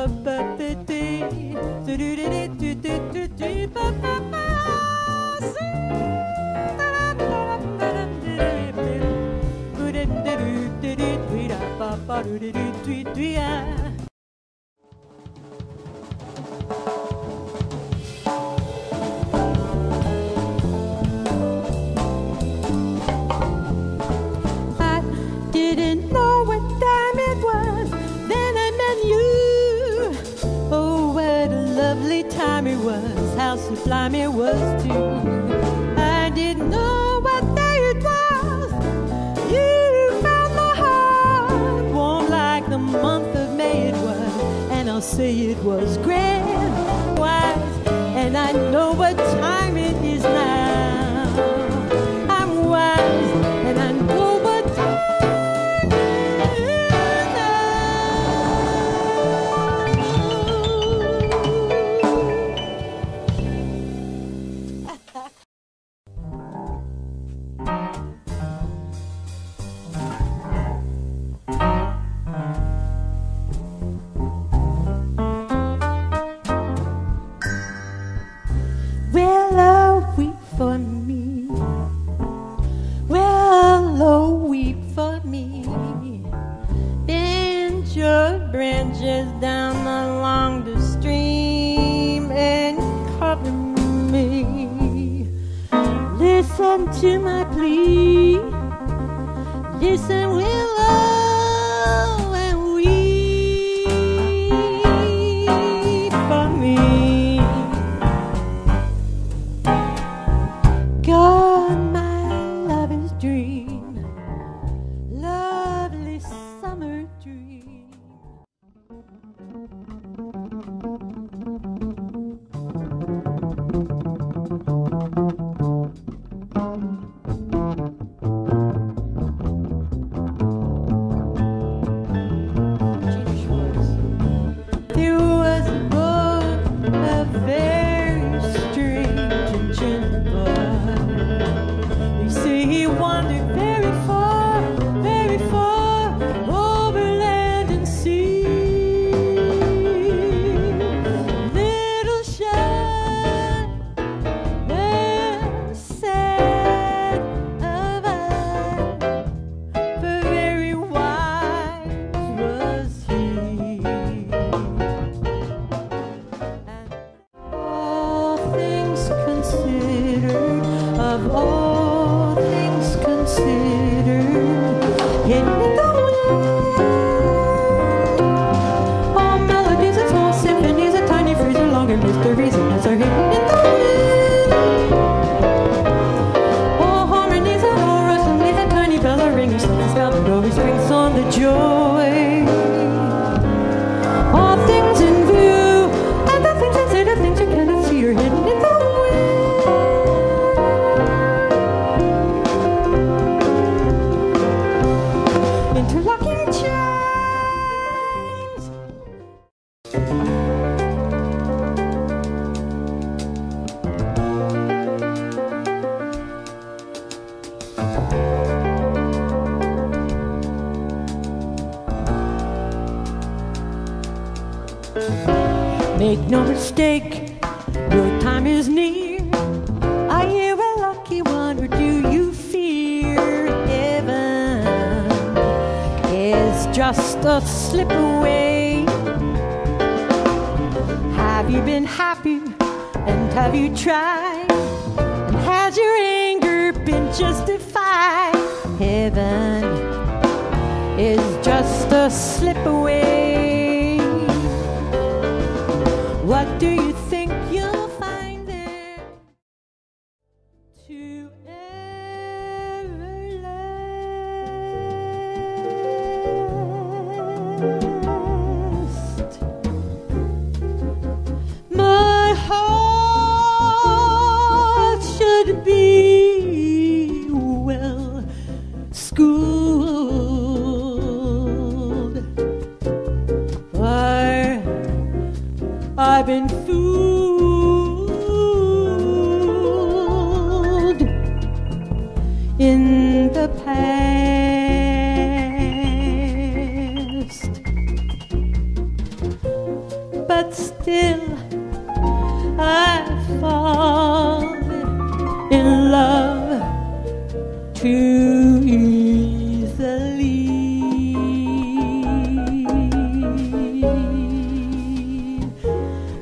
Do do do do do was. How sublime it was, too. I didn't know what day it was. You found my heart warm like the month of May it was. And I'll say it was grand, wise, and I know branches down along the stream and cover me. Listen to my plea. Listen, willow, of all Make no mistake, your time is near. Are you a lucky one or do you fear heaven is just a slip away? Have you been happy and have you tried? And has your anger been justified? Heaven is just a slip away. What do you think in the past. but still I fall in love too easily.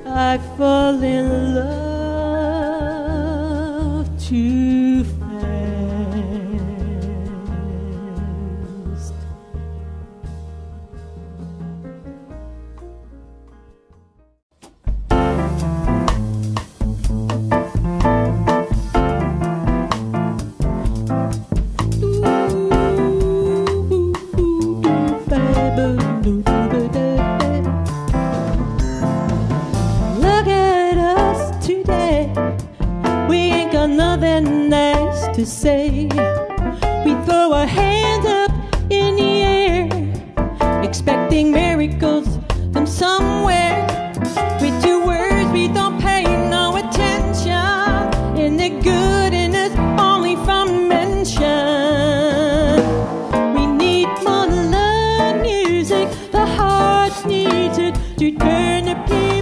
I fall in love nice to say. We throw our hands up in the air, expecting miracles from somewhere. With two words, we don't pay no attention, and the good in us only from mention. We need more love music. The heart needs it to turn the page.